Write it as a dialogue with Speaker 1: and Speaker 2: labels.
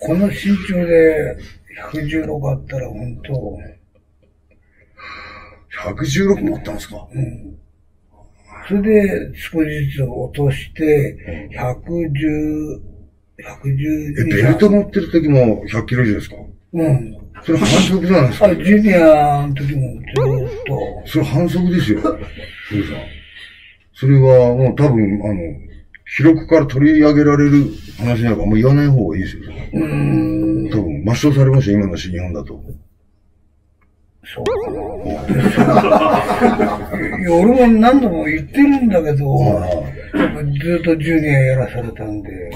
Speaker 1: この身長で116あったら本当、
Speaker 2: 116もあったんですか？
Speaker 1: うん。それで少しずつ落として、110、112。
Speaker 2: え、ベルト乗ってる時も100キロ以上ですか？
Speaker 1: うん。
Speaker 2: それ反則じゃないですか？
Speaker 1: あ、ジュニアの時もずっと、
Speaker 2: それ反則ですよ。ふうさん。それはもう多分、あの、記録から取り上げられる話なんかもう言わない方がいいですよ。
Speaker 1: うーん、
Speaker 2: 多分、抹消されますよ、今の新日本だと。
Speaker 1: そうかな。いや俺も何度も言ってるんだけど、ずっとジュニアやらされたんで、